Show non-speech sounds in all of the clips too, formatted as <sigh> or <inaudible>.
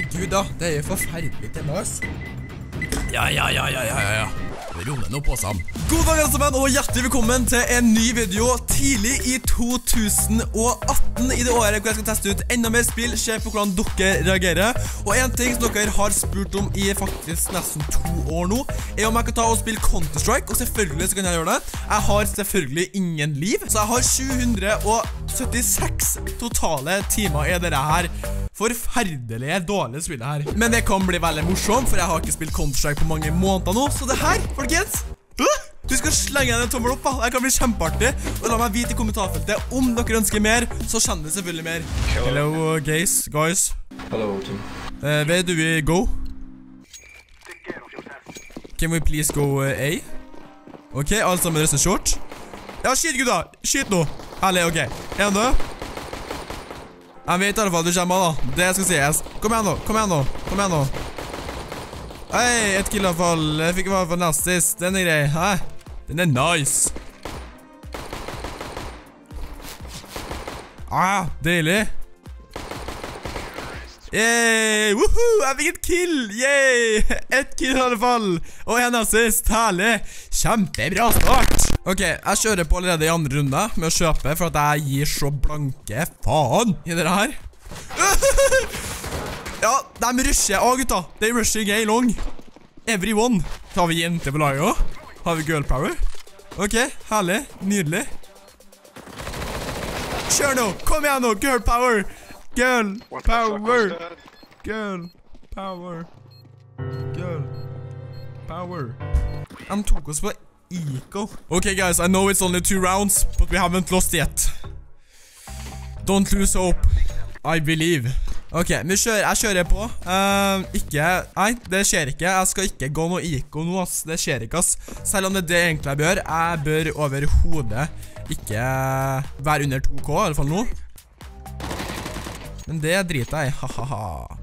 Herregud, da. Det er jo forferdelig til meg. Ja, ja, ja, ja, ja, ja, Vi Ro deg nå på sammen. God dag, alle sammen, og hjertelig velkommen til en ny video tidlig i 2018 i det året hvor jeg skal teste ut enda mer spill, se på hvordan dere reagerer. Og en ting som dere har spurt om i faktisk nesten to år nå, er om jeg kan ta og spille Counter-Strike, og selvfølgelig så kan jeg gjøre det. Jeg har selvfølgelig ingen liv, så jeg har 776 totale timer i dette her forferdelige, dårlige spillet her. Men det kan bli veldig morsomt, for jeg har ikke spilt Counter-Strike på mange måneder nå, så det her, folkens øh, Du skal slenge deg en tommel opp, da. Det kan bli kjempeartig. Og la meg vite i kommentarfeltet om dere ønsker mer, så kjenner det selvfølgelig mer. Hello, guys. Guys. Hello, Tim. Uh, where do we go? Can we please go uh, A? Ok, alle sammen røster short. Ja, skyt, gutta! Skyt nå! Herlig, ok. En død. Jeg vet i alle fall du kommer, da. Det skal sies. Kom igjen, nå. Kom igjen, nå. Kom igjen, nå. Hei, et kill i hvert fall. Jeg fikk i hvert fall nest sist. Den er grei. Hæ? Den er nice. Ah, deilig. Yay! Woohoo! Jeg fikk et kill! Yay! <laughs> Ett kill i alle fall. Og en assist. Herlig. Kjempebra start. Ok, jeg kjører på allerede i andre runde med å kjøpe, for at jeg gir så blanke faen i dere her. <laughs> ja, de rusher. Å, gutta. de rusher gay long. Everyone. Har vi jenter på laget også? Har vi girl power? Ok, herlig. Nydelig. Kjør nå! Kom igjen nå! Girl power! Girl power! Girl power. Girl power. De tok oss på eco. Okay, guys, I know it's only two rounds, but we haven't lost yet. Don't lose hope. I believe. Ok, kjører, jeg kjører på. Uh, ikke Nei, det skjer ikke. Jeg skal ikke gå noe IKO nå, ass. Det skjer ikke, ass. Selv om det er det egentlig jeg bør. Jeg bør overhodet ikke være under 2K, i hvert fall nå. Men det driter jeg i. Ha-ha-ha.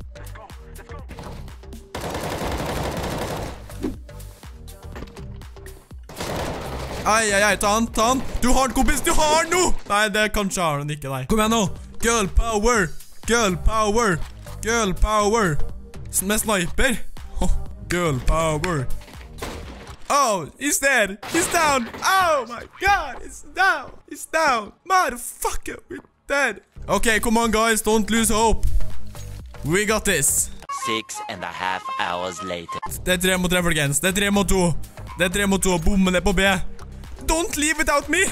Ai, ai, ai, ta han, ta han. Du har den, kompis, du har den nå! Nei, det kanskje har den ikke, nei. Kom igjen nå. Girl power. Girl power. Girl power. Med sniper. Oh, girl power. Oh, he's dead. He's down. Oh my god, he's down. He's down. Motherfucker, we're dead. Okay, come on, guys. Don't lose hope. We got this. Six and a half hours later. Det er tre mot tre, folkens. Det er tre mot to. Det er tre mot to. Bommen er på B. Don't leave without me!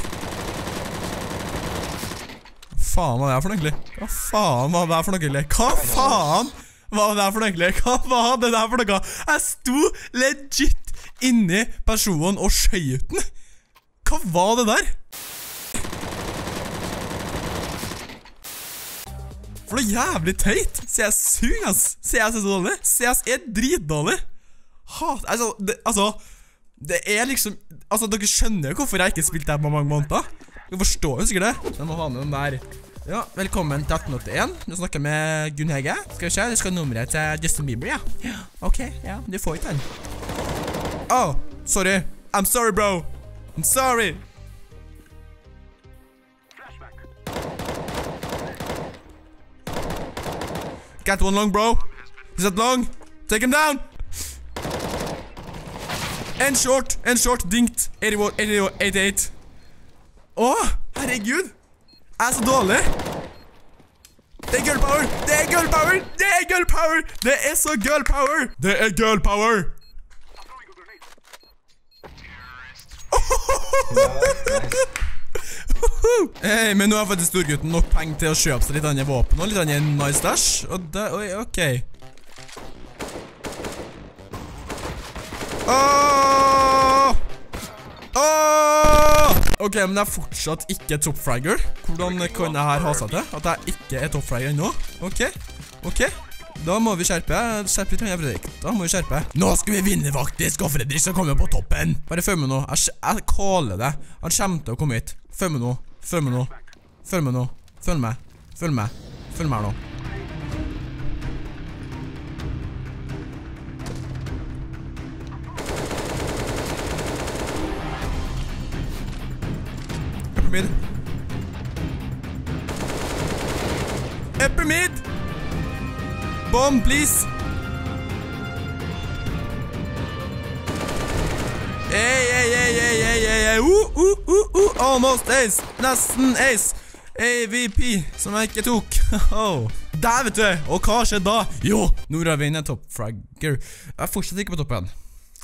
Hva faen var det for noe, egentlig? Hva faen var det for noe, egentlig? Hva faen var det for noe, egentlig? Hva var det der for noe? Jeg sto legit inni personen og skjøyten. Hva var det der? For noe jævlig teit. CS suger, ass. CS er så dårlig. CS er dritdårlig. Hat, altså, det, altså det er liksom Altså, dere skjønner jo hvorfor jeg ikke spilte her på mange måneder. Dere forstår jo sikkert det. Jeg må ha med den der. Ja, velkommen til 1881. Du snakker med Gunn Hege. Skal vi se, du skal ha nummeret til Justin Bieber, ja. ja. Ok, ja, du får ikke den. Oh, sorry. I'm sorry, bro. I'm sorry. Got one long, bro. Is that long? Take him down. En short, en short, dinkt 88 Åh, herregud. Jeg er så dårlig. Det er girl power, det er girl power. Det er girl power, det er så girl power. Det er girl power. <laughs> Hei, men nå har faktisk storgutten. Nok penger til å kjøpe seg litt andre våpen og litt andre nice dash. Og det, oi, ok Åh! Åh! Ok, men jeg er fortsatt ikke topfragger. Hvordan kan det her ha seg til? At jeg ikke er topfragger ennå? Ok, ok. Da må vi skjerpe. Skjerpe litt, Fredrik. Da må vi skjerpe. Nå skal vi vinne, faktisk, og Fredrik skal komme på toppen. Bare følg med nå. Jeg, jeg caller det. Han kommer til å komme hit. Følg med nå. Følg med nå. Følg med nå. Følg med. Følg med. Følg med nå. Mid. Upper mid! bomb, please. Hey, hey, hey, hey, hey, hey, hey. Uh, uh, uh, uh. Almost ace. Nesten ace. AVP, som jeg ikke tok. <laughs> Oh. Der, vet du. Og hva skjedde da? Jo, Nordavind er toppfragger. Jeg er fortsatt ikke på toppen.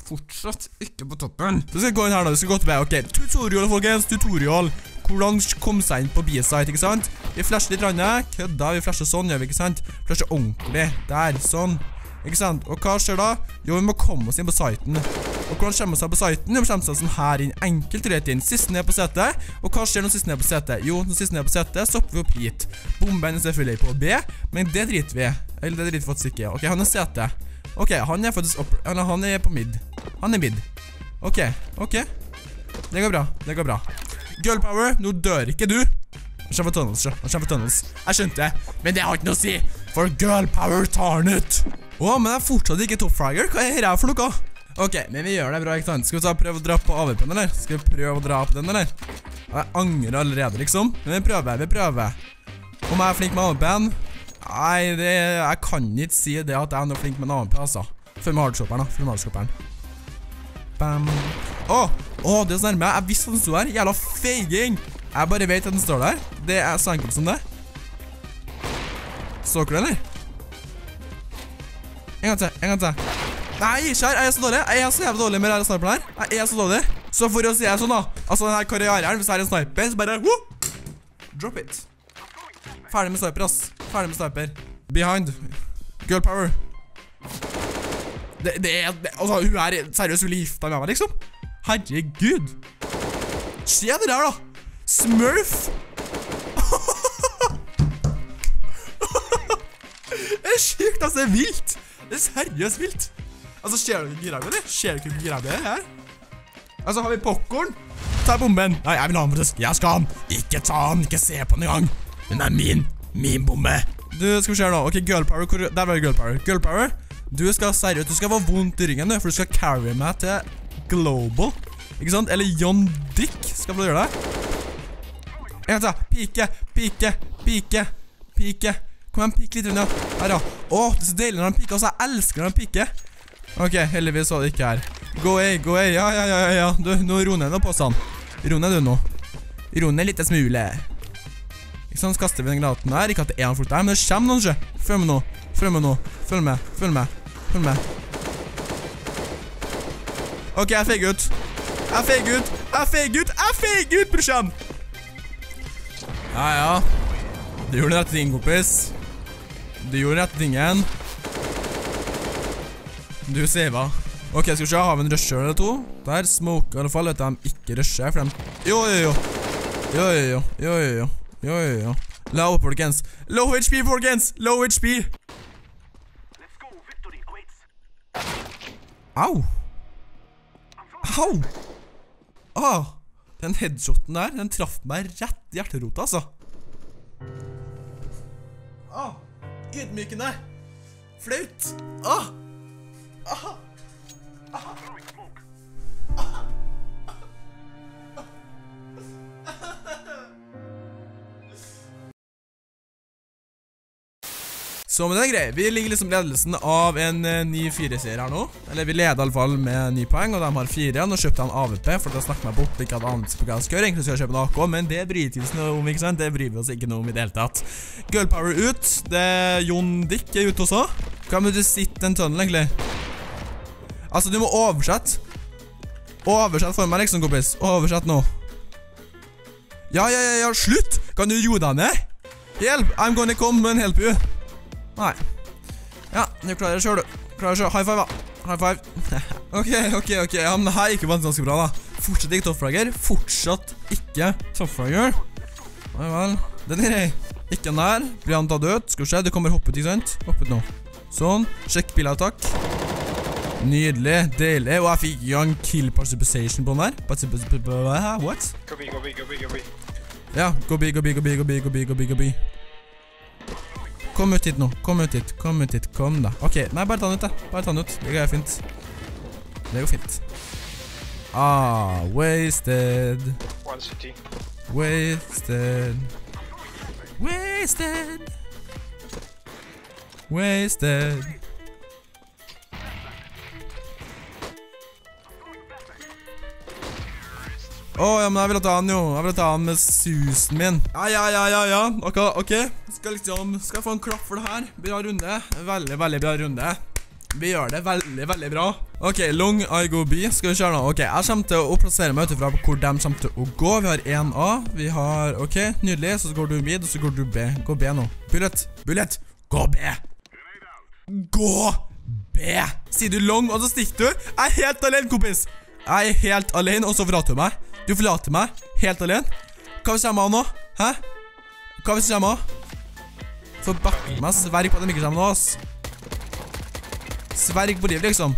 Fortsatt ikke på toppen. Så skal gå inn her da, Du skal gå til meg. Ok, tutorial, folkens. Tutorial. Hvordan kom seg inn på B-site, ikke sant? Vi flasher litt randet. Kødda, vi flasher sånn, gjør vi, ikke sant? Flasher ordentlig. Der, sånn. Ikke sant? Og hva skjer da? Jo, vi må komme oss inn på siten. Og hvordan kommer vi oss på siten? Vi må komme oss sånn her inn, enkelt rett inn. Sist ned på setet. Og hva skjer når sist ned på setet? Jo, når sist ned på setet, stopper vi opp hit. Bomben er selvfølgelig på B, men det driter vi. Eller det driter vi faktisk ikke. Ok, han er setet. Ok, han er faktisk opp... Eller han er på mid. Han er mid. Ok, ok. Det går bra, det går bra. Girl power, nå dør ikke du. Han kommer for tunnels, han kommer for tunnels. Jeg skjønte det, men det har ikke noe å si. For girl power tar den ut. Å, men jeg er fortsatt ikke topfragger. Hva er dette for noe? Ok, men vi gjør det bra, ikke sant? Skal vi prøve å dra på AVP-en, eller? Skal vi prøve å dra på den, eller? Jeg angrer allerede, liksom. Men vi prøver, vi prøver. Om jeg er flink med AVP-en? Nei, det, jeg kan ikke si det at jeg er noe flink med en AVP, altså. Følg med hardshopperen, da. Følg med hardshopperen. Bam. Å, oh, det er så nærme. Jeg visste at den sto her. Jævla feiging. Jeg bare vet at den står der. Det er så enkelt som det. Så dere det, eller? En gang til, en gang til. Nei, kjær, jeg er så dårlig. Jeg er så jævlig dårlig med denne sniperen her. Jeg er så dårlig. Så for å si det sånn da, altså denne karrieren, hvis jeg er en sniper, så bare, woo! Drop it. Ferdig med sniper, ass. Ferdig med sniper. Behind. Girl power. Det, det det, altså, hun er seriøst ville gifta med meg, liksom. Herregud. Se det der, da. Smurf. <laughs> det er sykt, altså. Det er vilt. Det er seriøst vilt. Altså, ser du ikke med det? Ser du ikke med det her? Altså, har vi popcorn? Ta bomben. Nei, jeg vil ha den, faktisk. Jeg skal ha den. Ikke ta den. Ikke se på den engang. Den er min. Min bombe. Du, skal vi se her nå. Ok, girl power. Der var det girl power. Girl power. Du skal seriøst, du skal få vondt i ryggen, du, for du skal carry meg til Global. Ikke sant? Eller John Dick skal du gjøre det. En gang til. Pike, pike, pike, pike. Kom igjen, pike litt rundt. Her, ja. Åh, det er så deilig når han piker også. Jeg elsker når han piker. Ok, heldigvis var det ikke her. Go away, go away. Ja, ja, ja. ja. Du, nå roner jeg nå på sånn. Roner du nå. Roner litt smule. Ikke sant, så kaster vi den granaten her. Ikke at det er en fort der, men det kommer noen, sjø. Følg med nå. Følg med nå. Følg med. Følg med. Følg med. Ok, jeg feg ut. Jeg feg ut. Jeg feg ut. Jeg feg ut, brorsan. Ja, ja. Du gjorde den rette ting, kompis. Du gjorde den rette tingen. Du sava. Ok, skal vi se. Har vi en rusher eller to? Der. Smoke i alle fall. Vet du, de ikke rusher. For de... Jo, jo, jo. Jo, jo, jo. Jo, jo, jo. Jo, jo, jo. Low, folkens. Low HP, folkens. Low HP. Au. Au. Ah. Den headshoten der, den traff meg rett i hjerterota, altså. Ah. Ydmykende. Flaut. Ah. Ah. Så med den greia, vi ligger liksom ledelsen av en uh, ny 4-serie her nå. Eller vi leder i alle fall med 9 poeng, og de har 4. Nå kjøpte en AVP, for da snakket meg bort. Ikke at anelse på hva jeg skal gjøre. Egentlig skal jeg kjøpe en AK, men det bryr vi oss om, ikke sant? Det bryr vi oss ikke noe om i det hele tatt. Girl Power ut. Det er Jon Dick er ute også. Hva med du sitter en tunnel, egentlig? Altså, du må oversette. Oversett for meg, liksom, kompis. Oversett nå. Ja, ja, ja, ja, slutt! Kan du deg ned? Hjelp! I'm gonna come and help you. Nei. Ja, du klarer det sjøl, du. Klarer det sjøl. High five, da. High five. <laughs> ok, ok, ok. Ja, men det her gikk jo ganske bra, da. Fortsatt ikke toppflagger. Fortsatt ikke toppflagger. Nei vel. Den er grei. Ikke den der. Han tatt ut? Skal vi se. Du kommer hoppet, ikke sant? Hoppet nå. Sånn. Sjekk bilavtak. Nydelig. Deilig. Og jeg fikk jo en kill participation på den der. What? Go B, go B, go B, go B. Ja, gå go gå go gå go gå go gå Kom ut hit nå. Kom ut hit. Kom ut hit. Kom, da. OK. Nei, bare ta den ut, da. Bare ta den ut. Det går fint. Det går fint. Ah, wasted. Wasted. Wasted. Wasted. Å, ja, men jeg vil ta han jo. Jeg vil ta han med susen min. Ja, ja, ja, ja, ja. Ok, ok. Skal liksom, skal jeg få en klapp for det her. Bra runde. Veldig, veldig bra runde. Vi gjør det veldig, veldig bra. Ok, long I go B. Skal vi kjøre nå? Ok, jeg kommer til å plassere meg utifra hvor de kommer til å gå. Vi har 1A. Vi har, ok, nydelig. Så går du mid, og så går du B. Gå B nå. Bullet, bullet. Gå B. Gå B. Sier du long, og så stikker du. Jeg er helt alene, kompis. Jeg er helt alene, og så forlater du meg. Du forlater meg helt alene. Hva hvis jeg av nå? Hæ? Hva hvis jeg av? Forbakke meg, sverg på at de ikke kommer nå, ass. Sverg på livet, liksom.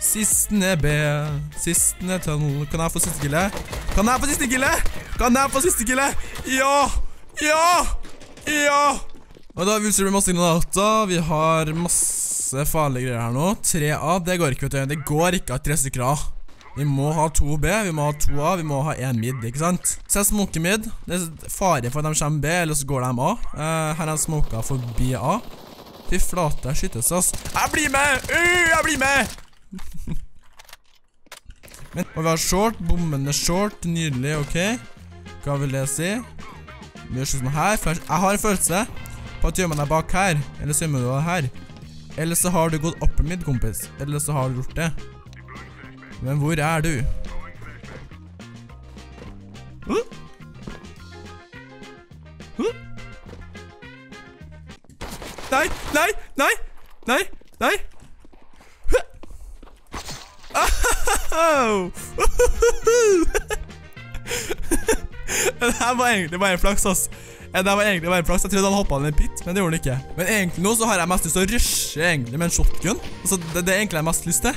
Sistene B, sistene tunnel. Kan jeg få siste kille? Kan jeg få siste kille? Kan jeg få siste kille? Ja! Ja! Ja! Og da vil vi masse data. Vi har masse farlige greier her nå. 3A, det går ikke, vet du. Det går ikke at tre stykker A. Vi må ha to B, vi må ha to A, vi må ha en mid, ikke sant? Så jeg smoker mid. Det er fare for at de kommer B, eller så går de A. Uh, her en jeg smoka forbi A. Fy flate, jeg skytes, ass. Jeg blir med! Uh, jeg blir med! <laughs> Og vi har short, bommende short, nydelig, ok. Hva vil det si? Vi gjør sånn her, her. Jeg har en følelse på at man deg bak her, eller så gjør man deg her. Eller så har du gått opp mid, kompis. Eller så har du gjort det. Men hvor er du? Nei, nei, nei, nei, nei. <laughs> Det her var egentlig bare en flaks, ass. Det var egentlig bare en flaks. Jeg trodde han hoppa ned en pit, men det gjorde han ikke. Men egentlig nå så har jeg mest lyst til å rushe egentlig med en shotgun. Altså, det, det er egentlig jeg mest lyst til.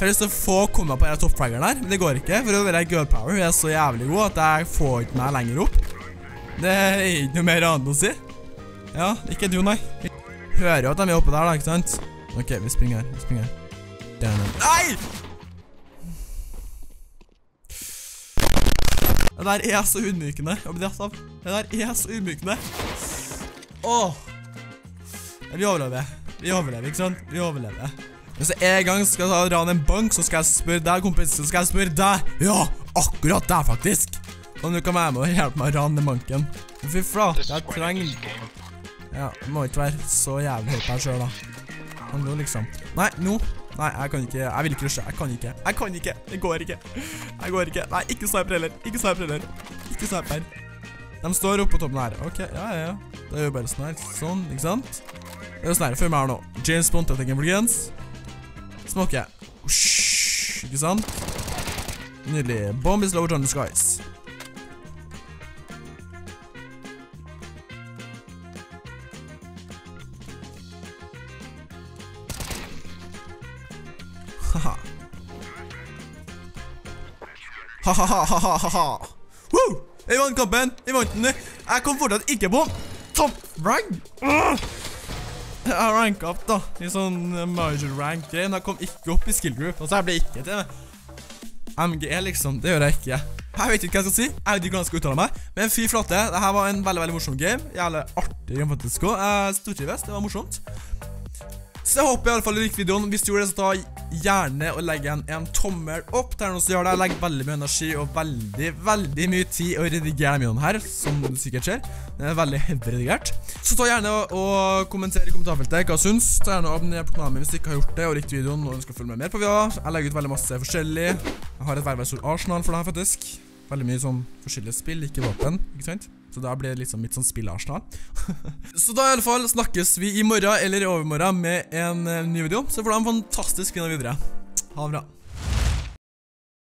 For jeg har lyst til å få komme på denne toppflaggeren der, men det går ikke. For å være girl power hun er så jævlig god at jeg får ikke meg lenger opp. Det er ikke noe mer annet å si. Ja, ikke du, nei. Hører jo at de er oppe der, da, ikke sant? Ok, vi springer her. Vi springer her. Nei! Det der er så ydmykende. Det der er så ydmykende. Åh. Vi overlever. Vi overlever, ikke sant? Vi overlever. Hvis jeg en gang skal ta rane en bank, så skal jeg spørre deg, kompis. Så skal jeg spørre deg. Ja, akkurat deg, faktisk. Om du kan være med og hjelpe meg å rane den banken. Fy flate, jeg trenger Ja, må ikke være så jævlig høy på deg sjøl, da. Han nå, liksom. Nei, nå. Nei, jeg kan ikke. Jeg vil ikke rushe. Jeg kan ikke. Jeg kan ikke. Det går ikke. Jeg går ikke. Nei, ikke sniper heller. Ikke sniper heller. Ikke sniper. De står oppe på toppen her. Ok, ja, ja, ja. Det er jo bare sånn her. Sånn, ikke sant? Det er jo sånn her. Følg med her nå. James Bond-teknikken, folkens. Smoke. Ush, ikke sant? Nydelig. Bomb is lowered on the skies. Haha. Ha-ha-ha-ha-ha-ha. Woo! Jeg vant kampen. Jeg vant den. Jeg kom fortsatt ikke på top rank. <laughs> Jeg ranket opp da, i sånn major rank game. Jeg kom ikke opp i skill group, Altså, jeg ble ikke til MG liksom, det gjør jeg ikke. Jeg vet ikke hva jeg skal si, jeg vet ikke hva jeg skal uttale meg, men fy flate, dette var en veldig, veldig morsom game. Jævlig artig game faktisk. Jeg stortrives, det var morsomt. Så jeg håper i alle fall du likte videoen. Hvis du gjorde det, så ta gjerne å legge en, en tommel opp. Det er noe som gjør det. Jeg legger veldig mye energi og veldig, veldig mye tid å redigere videoen her, som du sikkert ser. Den er veldig redigert. Så ta gjerne og, og kommenter i kommentarfeltet hva du syns. Ta gjerne og abonner på kanalen min hvis du ikke har gjort det, og likte videoen og ønsker å følge med mer på videoer. Jeg legger ut veldig masse forskjellig. Jeg har et stort arsenal for det her, faktisk. Veldig mye sånn forskjellige spill, ikke våpen, ikke sant? Så da blir det liksom mitt sånn spillarsenal. <laughs> så da i alle fall snakkes vi i morgen eller i overmorgen med en uh, ny video. Så får du ha en fantastisk fin videre. Ha det bra.